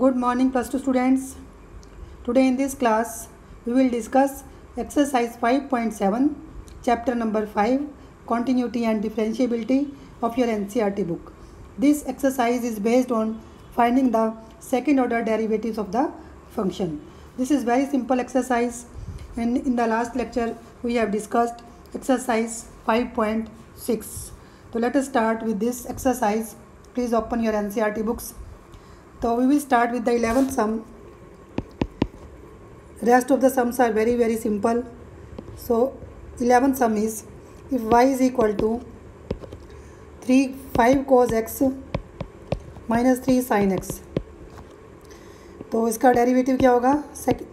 Good morning plus 2 students. Today in this class we will discuss exercise 5.7 chapter number 5 continuity and differentiability of your NCRT book. This exercise is based on finding the second order derivatives of the function. This is very simple exercise and in the last lecture we have discussed exercise 5.6. So let us start with this exercise. Please open your NCRT books. So, we will start with the 11th sum. Rest of the sums are very very simple. So 11th sum is, if y is equal to 3 5 cos x minus three sine x तो इसका derivative क्या होगा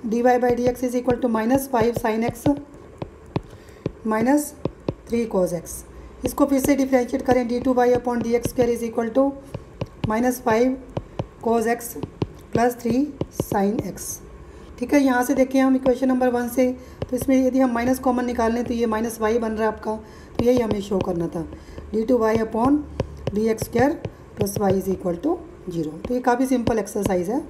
d y by d x is equal to minus five sine x minus three cos x इसको फिर से differentiate करें d two by upon d x square is equal to minus five cos x plus three sine x ठीक है, यहाँ से देखें हम इक्वेशन नंबर वन से तो इसमें यदि हम माइनस कॉमन निकाल लें तो ये माइनस वाई बन रहा है आपका तो यही हमें शो करना था। D two y upon d x square plus y is equal to zero तो ये काफ़ी सिंपल एक्सरसाइज है।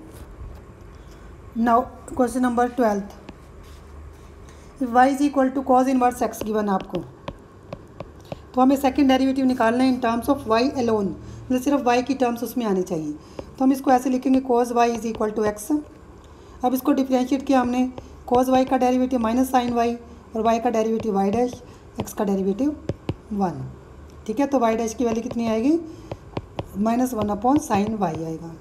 Now question number twelfth y is equal to cos inverse x given आपको। तो हमें सेकेंड डेरिवेटिव निकालना है in terms of y alone मतलब सिर्फ़ वाई की टर्म्स उसमें आनी चाहिए। तो हम इसको ऐसे लिखेंगे cos y is equal to x अब इसको डिफ्रेंशिएट किया हमने। कोज वाई का डेरिवेटिव माइनस साइन वाई और वाई का डेरिवेटिव वाई डैश एक्स का डेरिवेटिव वन ठीक है? तो वाई डैश की वैल्यू कितनी आएगी? Minus one upon sine y आएगा।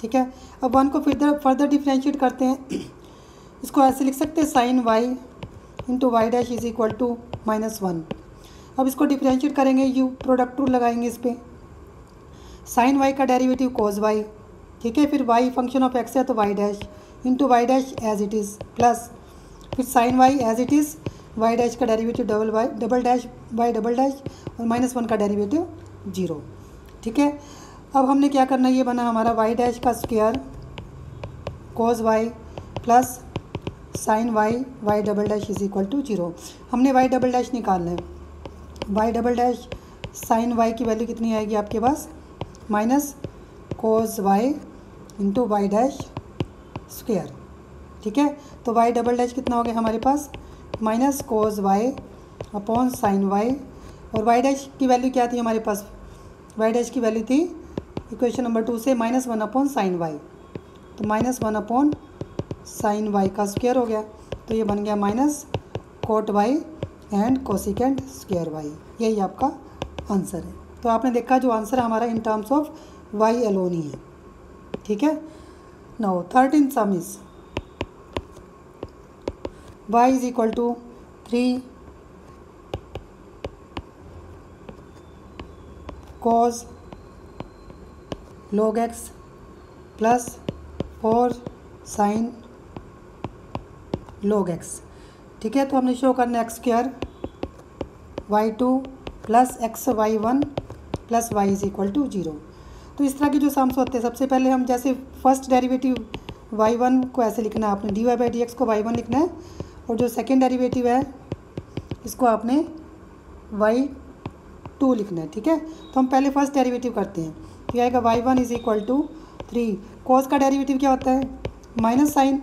ठीक है? अब वन को फिर फर्दर डिफ्रेंशिएट करते हैं। इसको ऐसे लिख सकते हैं sine y into y dash is equal to minus one अब इसको डिफ्रेंशिएट करेंगे यू प्रोडक्ट रूल लगाएँगे इस पर साइन वाई का डेरिवेटिव कोज वाई ठीक है? फिर वाई फ़ंक्शन ऑफ़ एक्स है तो y dash into y dash as it is plus फिर sine y as it is y dash का derivative double y double dash y double dash और minus one का derivative zero ठीक है? अब हमने क्या करना ये बना हमारा वाई डैश का square cos y plus sine y y double dash is equal to zero हमने वाई डबल डैश निकालना है। Y double dash sine y की वैल्यू कितनी आएगी आपके पास? Minus cos y into y dash square ठीक है? तो वाई डबल डैश कितना हो गया हमारे पास? Minus cos y upon sine y और वाई डैश की वैल्यू क्या थी हमारे पास? वाई डैश की वैल्यू थी इक्वेशन नंबर टू से minus one upon sine y तो minus one upon sine y का स्क्वायर हो गया। तो ये बन गया minus cot y and cosecant square y यही आपका आंसर है। तो आपने देखा जो आंसर हमारा in terms of y alone ही है। ठीक है? Now thirteen sum is y is equal to three cos log x plus four sine log x ठीक है? तो हमने शो करना x square y two plus x y one plus y is equal to zero. तो इस तरह के जो सम्स होते हैं, सबसे पहले हम जैसे फ़र्स्ट डेरिवेटिव वाई वन को ऐसे लिखना है, आपने d y by d x को वाई वन लिखना है, और जो सेकेंड डेरिवेटिव है, इसको आपने वाई टू लिखना है, ठीक है? तो हम पहले फ़र्स्ट डेरिवेटिव करते हैं। तो आएगा y one is equal to three cos का डेरिवेटिव क्या होता है? माइनस साइन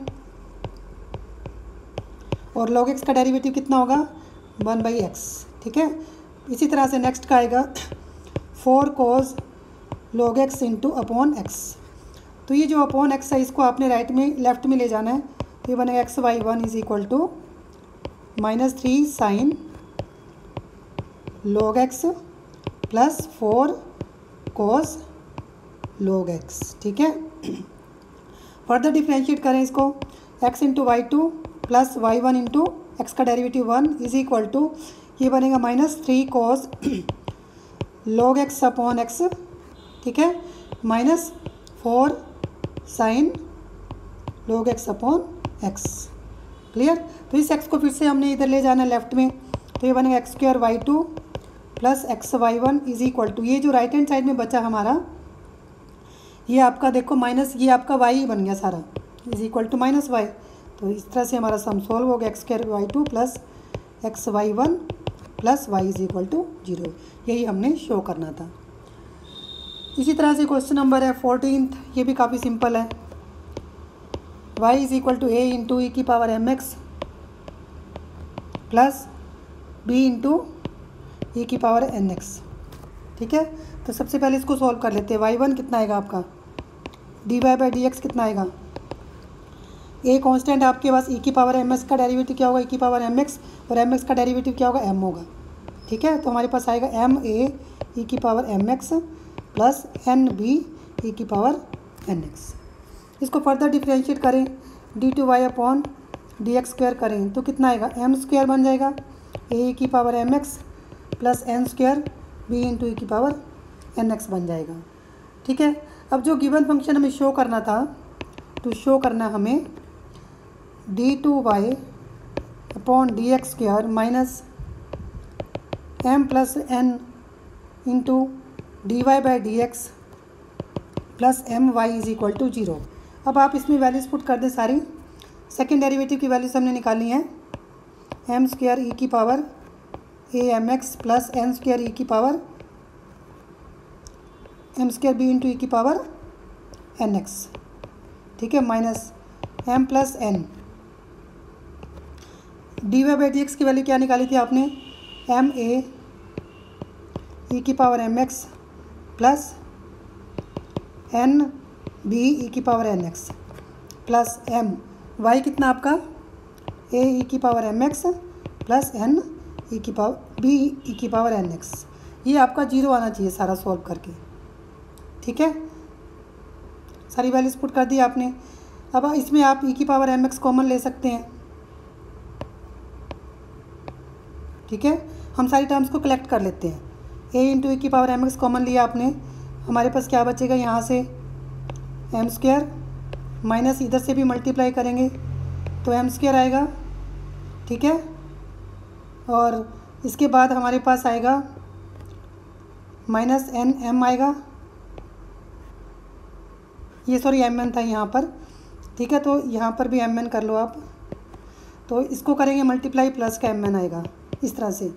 और लॉग एक्स का डेरिवेटिव कितना होगा? वन बाई एक्स ठीक है? इसी तरह से नेक्स्ट का आएगा। Four cos log x into upon x तो ये जो अपॉन एक्स है, इसको आपने राइट में लेफ़्ट में ले जाना है। तो ये बनेगा x y one is equal to minus three sine log x plus four cos log x ठीक है? फर्दर डिफ्रेंशिएट करें इसको। X into y two plus y one into x का derivative one is equal to ये बनेगा minus three cos log x upon x ठीक है? Minus four sine log x upon x clear तो इस x को फिर से हमने इधर ले जाना लेफ़्ट में। तो ये बनेगा x square y two plus x y one is equal to ये जो राइट हैंड साइड में बचा हमारा, ये आपका देखो माइनस ये आपका वाई ही बन गया सारा। Is equal to minus y तो इस तरह से हमारा सम सॉल्व हो गया x square y two plus x y one plus y is equal to zero. यही हमने शो करना था। इसी तरह से क्वेश्चन नंबर है फोर्टीन ये भी काफ़ी सिंपल है। Y is equal to a into e की power m x plus b into e की पावर एन एक्स ठीक है? तो सबसे पहले इसको सॉल्व कर लेते हैं। वाई वन कितना आएगा आपका? D y by d x कितना आएगा? ए कांस्टेंट आपके पास ई e की पावर एम का डेरिवेटिव क्या होगा? ई e की पावर एम एक्स और एम एक्स का डेरिवेटिव क्या होगा? एम होगा। ठीक है? तो हमारे पास आएगा एम ए ई की power m x plus n b e की पावर एन एक्स इसको फर्दर डिफ्रेंशिएट करें। D two y upon d x square करें। तो कितना आएगा? एम स्क्वायर बन जाएगा। ए की power m x plus n square b into e की पावर एन एक्स बन जाएगा। ठीक है? अब जो गिवन फ़ंक्शन हमें शो करना था तो शो करना हमें d two y upon d x square minus m plus n into d y by d x plus m y is equal to zero अब आप इसमें वैल्यूज़ पुट कर दें सारी। सेकेंड डेरिवेटिव की वैल्यूज़ हमने निकाली हैं। एम स्क्र ई की power a m x plus n square e की power m square b into e की पावर एन एक्स ठीक है? Minus m plus n d y by d x की वैल्यू क्या निकाली थी आपने? एम ए, ई की power m x plus n b, e की power n x plus m. Y कितना आपका? ए, ई की power m x plus n, e की पावर बी, ई की पावर एन एक्स। ये आपका ज़ीरो आना चाहिए सारा सॉल्व करके। ठीक है? सारी वैल्यूज़ पुट कर दी आपने। अब इसमें आप ई की पावर एम एक्स कॉमन ले सकते हैं। ठीक है? हम सारी टर्म्स को कलेक्ट कर लेते हैं। ए इंटू ए की पावर एम एक्स कॉमन लिया आपने। हमारे पास क्या बचेगा यहाँ से? एम स्क्र माइनस इधर से भी मल्टीप्लाई करेंगे तो एम स्क्र आएगा, ठीक है? और इसके बाद हमारे पास आएगा माइनस एन एम आएगा। ये सॉरी एम एन था यहाँ पर, ठीक है? तो यहाँ पर भी एम एन कर लो आप। तो इसको करेंगे मल्टीप्लाई प्लस का एम एन आएगा। इस तरह से,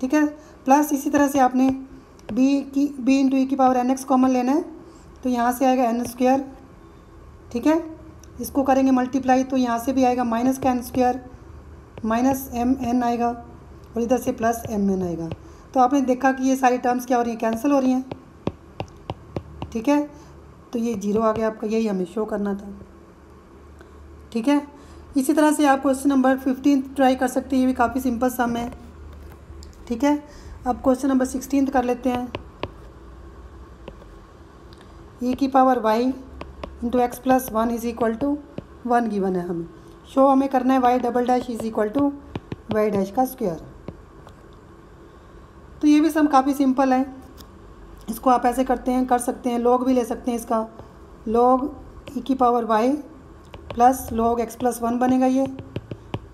ठीक है? प्लस इसी तरह से आपने बी की बी इंटू ई की पावर एन एक्स कॉमन लेना है तो यहाँ से आएगा एन स्क्वेयर ठीक है? इसको करेंगे मल्टीप्लाई तो यहाँ से भी आएगा माइनस का n square minus m n आएगा, और इधर से प्लस एम एन आएगा। तो आपने देखा कि ये सारी टर्म्स क्या हो रही हैं? कैंसिल हो रही हैं, ठीक है? तो ये ज़ीरो आ गया आपका, यही हमें शो करना था, ठीक है? इसी तरह से आप क्वेश्चन नंबर फिफ्टीन ट्राई कर सकते हैं, ये भी काफ़ी सिंपल सम है। ठीक है? अब क्वेश्चन नंबर सिक्सटीन कर लेते हैं। ई e की power y into x plus one is equal to one given है हमें। शो हमें करना है y double dash is equal to y dash का स्क्वायर तो ये भी सम काफ़ी सिंपल है। इसको आप ऐसे करते हैं, कर सकते हैं लॉग भी ले सकते हैं इसका। लॉग ई e की power y plus log x plus one बनेगा ये।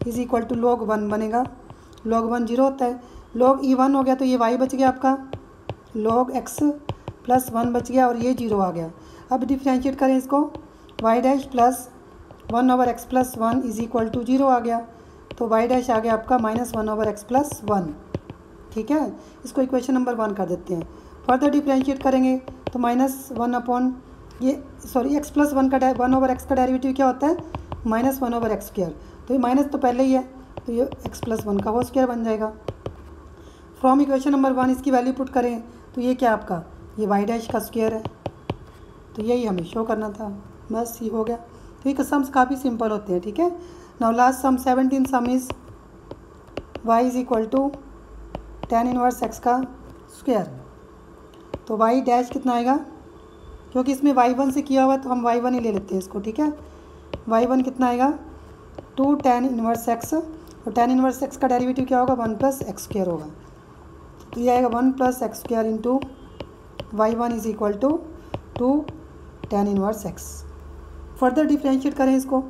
Is equal to log one बनेगा। लॉग वन ज़ीरो होता है। लॉग ई वन हो गया तो ये वाई बच गया आपका। लॉग एक्स प्लस वन बच गया और ये ज़ीरो आ गया। अब डिफ्रेंशिएट करें इसको। Y dash plus one over x plus one is equal to zero आ गया। तो वाई डैश आ गया आपका minus one over x plus one ठीक है? इसको इक्वेशन नंबर वन कर देते हैं। फर्दर डिफ्रेंशिएट करेंगे तो माइनस वन अपॉन ये सॉरी एक्स प्लस वन का वन ओवर एक्स का डेरिवेटिव क्या होता है? Minus one over x square तो ये माइनस तो पहले ही है। तो ये एक्स प्लस वन का वो स्क्र बन जाएगा। फ्रॉम इक्वेशन नंबर वन इसकी वैल्यू पुट करें तो ये क्या आपका? ये वाई डैश का स्क्वेयर है। तो यही हमें शो करना था। बस, ये हो गया। तो ये सम्स काफ़ी सिंपल होते हैं, ठीक है? Now last sum seventeen sum is y is equal to ten inverse x का स्क्वेयर तो वाई डैश कितना आएगा? क्योंकि इसमें वाई वन से किया हुआ तो हम वाई वन ही ले लेते हैं इसको, ठीक है? वाई वन कितना आएगा? टू टेन इनवर्स एक्स और टेन इनवर्स एक्स का डेरिवेटिव क्या होगा? वन प्लस एक्स स्क्वेयर होगा। तो ये आएगा one plus x square into y one is equal to two ten inverse x further differentiate करें इसको।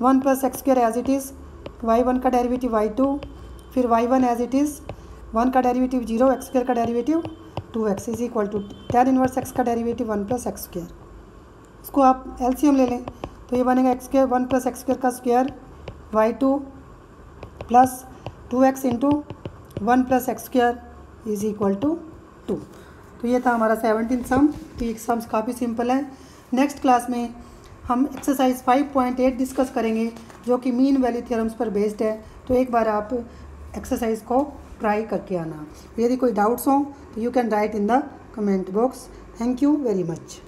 One plus x square as it is y one का डेरिवेटिव वाई टू फिर y one as it is one का derivative zero x square का derivative two x is equal to ten inverse x का derivative one plus x square इसको आप LCM ले लें। तो ये बनेगा x square one plus x square का square y two plus two x into one plus x square is equal to two तो ये था हमारा सेवनटीन सम तो ये सम्स काफ़ी सिंपल है. नेक्स्ट क्लास में हम एक्सरसाइज 5.8 डिस्कस करेंगे, जो कि मीन वैली थियरम्स पर बेस्ड है. तो एक बार आप एक्सरसाइज को ट्राई करके आना. यदि कोई डाउट्स हो तो you can write in the comment box thank you very much